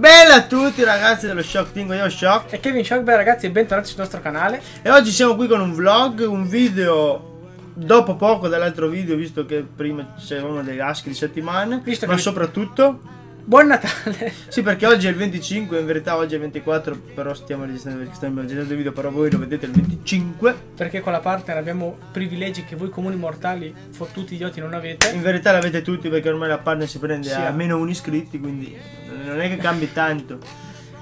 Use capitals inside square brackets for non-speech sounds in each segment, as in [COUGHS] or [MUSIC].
Bella a tutti ragazzi dello Shock Tingo, io Shock. E Kevin Shock, beh ragazzi e bentornati sul nostro canale. E oggi siamo qui con un vlog, un video dopo poco dall'altro video Visto che prima c'erano dei aschi di settimane Visto Ma che- soprattutto Buon Natale. [LAUGHS] Sì perché oggi è il 25, in verità oggi è il 24 Però stiamo registrando, stiamo registrando il video, però voi lo vedete il 25 Perché con la partner abbiamo privilegi che voi comuni mortali fottuti idioti non avete. In verità l'avete tutti perché ormai la partner si prende Sì, a meno un iscritti Quindi non è che cambi tanto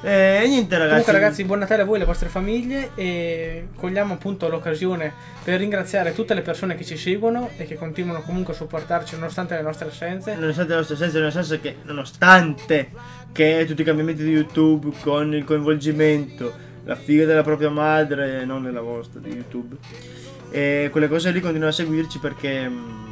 E niente ragazzi. Comunque ragazzi buon Natale a voi e alle vostre famiglie E cogliamo appunto l'occasione per ringraziare tutte le persone che ci seguono E che continuano comunque a supportarci nonostante le nostre assenze. Nonostante la nostra assenza, nel senso che nonostante che tutti i cambiamenti di YouTube con il coinvolgimento, la figa della propria madre, non della vostra, di YouTube, e quelle cose lì continuano a seguirci perché mh,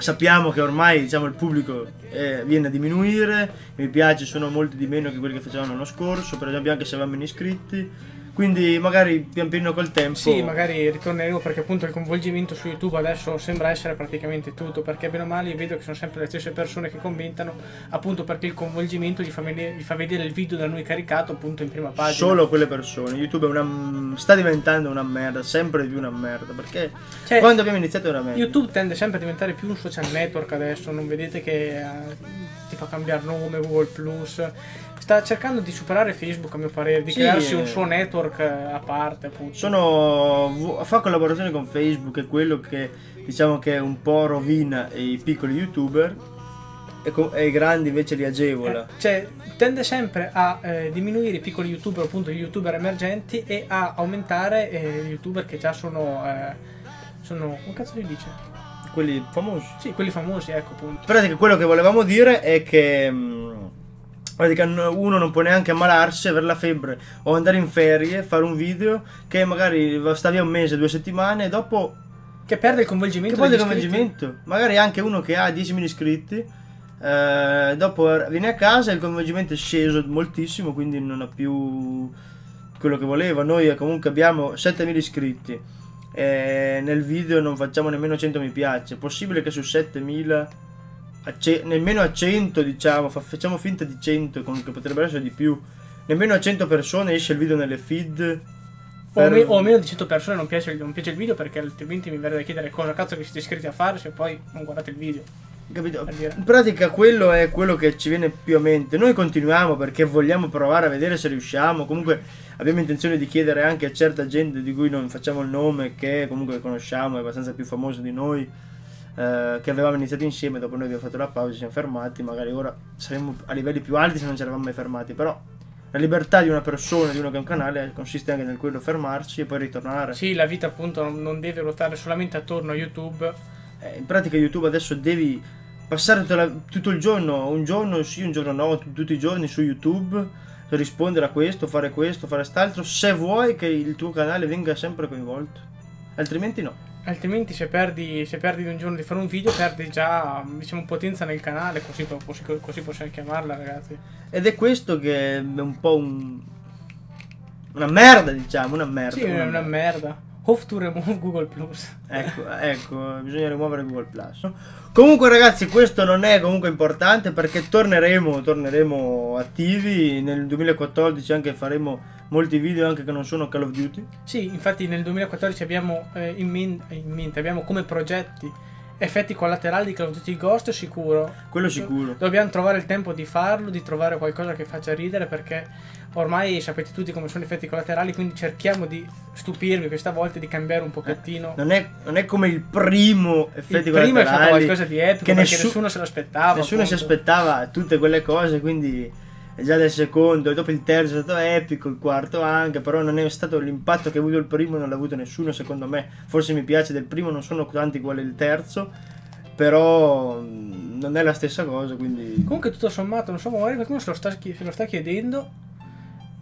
sappiamo che ormai diciamo, il pubblico eh, viene a diminuire, mi piace sono molti di meno che quelli che facevano l'anno scorso, per esempio anche se avevamo iscritti, quindi magari pian piano col tempo... Sì, magari ritorneremo perché appunto il coinvolgimento su YouTube adesso sembra essere praticamente tutto, perché bene o male vedo che sono sempre le stesse persone che commentano, appunto perché il coinvolgimento gli fa vedere, gli fa vedere il video da noi caricato appunto in prima pagina. Solo quelle persone, YouTube è una, sta diventando una merda, sempre più una merda, perché Cioè, quando abbiamo iniziato era meglio. YouTube tende sempre a diventare più un social network adesso, non vedete che eh, ti fa cambiare nome, Google Plus. Sta cercando di superare Facebook a mio parere, di Sì, crearsi eh. un suo network eh, a parte appunto. Sono, fa collaborazione con Facebook, è quello che diciamo che un po' rovina i piccoli youtuber e, co- e i grandi invece li agevola. Eh, cioè, tende sempre a eh, diminuire i piccoli youtuber, appunto gli youtuber emergenti, e a aumentare eh, gli youtuber che già sono. eh, sono. come cazzo si dice? Quelli famosi. Sì, quelli famosi, ecco appunto. In pratica quello che volevamo dire è che mh, in pratica uno non può neanche ammalarsi, avere la febbre o andare in ferie, fare un video che magari sta via un mese, due settimane e dopo Che perde il Che coinvolgimento. del degli iscritti. coinvolgimento. Magari anche uno che ha 10.000 iscritti. eh, dopo viene a casa e il coinvolgimento è sceso moltissimo, quindi non ha più quello che voleva. Noi comunque abbiamo 7.000 iscritti. E nel video non facciamo nemmeno 100 mi piace. È possibile che su 7.000 a nemmeno a 100 diciamo, fa- facciamo finta di 100, comunque potrebbero essere di più. Nemmeno a 100 persone esce il video nelle feed. O, per- me- o meno di 100 persone non piace, non piace il video perché altrimenti mi verrebbe da chiedere cosa cazzo che siete iscritti a fare se poi non guardate il video. Capito? In pratica quello è quello che ci viene più a mente. Noi continuiamo perché vogliamo provare a vedere se riusciamo. Comunque abbiamo intenzione di chiedere anche a certa gente di cui non facciamo il nome, che comunque conosciamo, è abbastanza più famoso di noi, eh, che avevamo iniziato insieme, dopo noi abbiamo fatto la pausa, ci siamo fermati, magari ora saremmo a livelli più alti se non ci eravamo mai fermati, però la libertà di una persona, di uno che ha un canale, consiste anche nel quello fermarci e poi ritornare. Sì, la vita appunto non- deve ruotare solamente attorno a YouTube. Eh, in pratica YouTube adesso devi passare tutta la- tutto il giorno, un giorno sì, un giorno no, tu- tutti i giorni su YouTube, rispondere a questo, fare questo, fare quest'altro, se vuoi che il tuo canale venga sempre coinvolto. Altrimenti no. Altrimenti se perdi, se perdi di un giorno di fare un video perdi già diciamo potenza nel canale, così, così, così possiamo chiamarla ragazzi. Ed è questo che è un po' un... una merda, diciamo, una merda. Sì, è una merda. Off to remove Google Plus. Ecco, ecco, bisogna rimuovere Google Plus. Comunque ragazzi, questo non è comunque importante perché torneremo, torneremo attivi nel 2014 anche faremo molti video anche che non sono Call of Duty. Sì, infatti nel 2014 abbiamo eh, in, men- in mente, abbiamo come progetti effetti collaterali di Call of Duty Ghost sicuro. Quello sicuro. Dobbiamo trovare il tempo di farlo, di trovare qualcosa che faccia ridere perché ormai sapete tutti come sono gli effetti collaterali, quindi cerchiamo di stupirvi questa volta di cambiare un pochettino. Non è, non è come il primo effetti il primo è stato collaterali qualcosa di epico che perché nessu- nessuno se l'aspettava. Nessuno si appunto. aspettava tutte quelle cose, quindi già del secondo, e dopo il terzo è stato epico, il quarto anche, però non è stato l'impatto che ha avuto il primo, non l'ha avuto nessuno secondo me. Forse mi piace del primo, non sono tanti quali il terzo, però mh, non è la stessa cosa, quindi... Comunque tutto sommato, non so, magari qualcuno se lo sta, se lo sta chiedendo.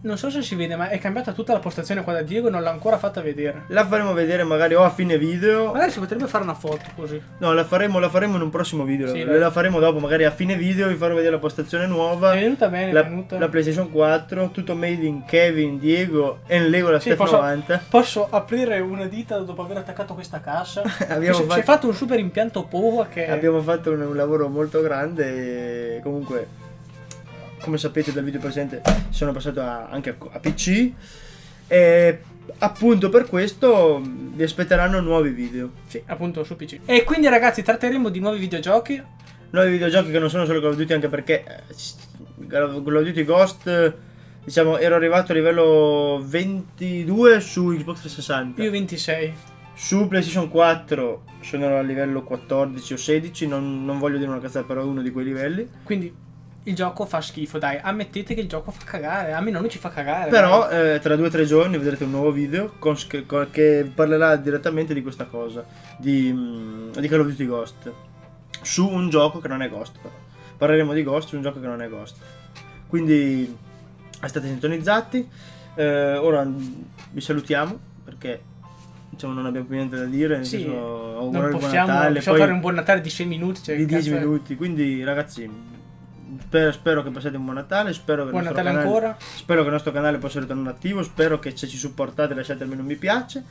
Non so se si vede, ma è cambiata tutta la postazione qua da Diego e non l'ha ancora fatta vedere. La faremo vedere magari o a fine video. Magari si potrebbe fare una foto così. No, la faremo, la faremo in un prossimo video. Sì, la, faremo dopo, magari a fine video vi farò vedere la postazione nuova. È venuta bene, è La, venuta. la PlayStation 4, tutto made in Kevin, Diego e in Lego la Sì, posso- 90. Posso aprire una dita dopo aver attaccato questa cassa? [LAUGHS] Abbiamo fatto- è fatto un super impianto POA che... Abbiamo fatto un, un lavoro molto grande e comunque come sapete dal video precedente sono passato a- anche a, a PC e appunto per questo vi aspetteranno nuovi video. Sì, appunto su PC. E quindi ragazzi tratteremo di nuovi videogiochi. Nuovi videogiochi che non sono solo Call of Duty anche perché eh, Call of Duty Ghost diciamo ero arrivato a livello 22 su Xbox 360. Io 26. Su PlayStation 4 sono a livello 14 o 16, non, non voglio dire una cazzata, però è uno di quei livelli. Quindi il gioco fa schifo, dai. Ammettete che il gioco fa cagare. A me non ci fa cagare. Però eh, tra due o tre giorni vedrete un nuovo video con con- che parlerà direttamente di questa cosa, di, mm, di Call of Duty Ghost. Su un gioco che non è Ghost, però. Parleremo di Ghost su un gioco che non è Ghost. Quindi state sintonizzati. Eh, ora mm, vi salutiamo perché diciamo, non abbiamo più niente da dire. Sì, senso, non possiamo, Natale, possiamo fare un buon Natale di 6 minuti. Cioè, di che 10 cazzo è? minuti. Quindi ragazzi, spero, spero che passate un buon Natale. Spero che Buon Natale canale- ancora. Spero che il nostro canale possa ritornare attivo. Spero che se ci supportate lasciate almeno un mi piace.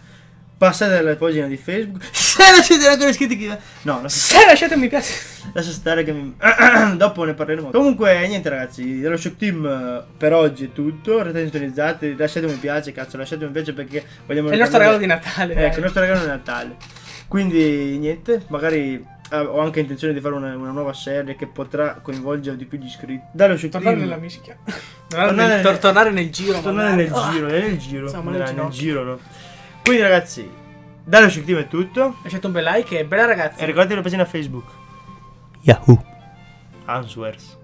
Passate alla pagina di Facebook. [LAUGHS] Se siete ancora iscritti, chi... no, lascia, Se lasciate un mi piace. lascia stare che mi... [COUGHS] dopo ne parleremo. Comunque, niente, ragazzi. Dello Shock Team eh, per oggi è tutto. Restate sintonizzati. Lasciate un mi piace, cazzo. Lasciate un mi piace perché vogliamo. È il nostro regalo di Natale. Ecco, il nostro regalo di Natale. Quindi, niente. Magari. Eh, ho anche intenzione di fare una, una nuova serie che potrà coinvolgere di più gli iscritti. Dallo Shock Tornare nella mischia. Tornare, Tornare nel, tornare nel giro. Tornare nel Ah. giro, è nel giro. Insomma, Nel, giro, no? Quindi ragazzi, dallo Team è tutto. Lasciate un bel like e bella ragazzi. E ricordate la pagina Facebook. Yahoo! Answers.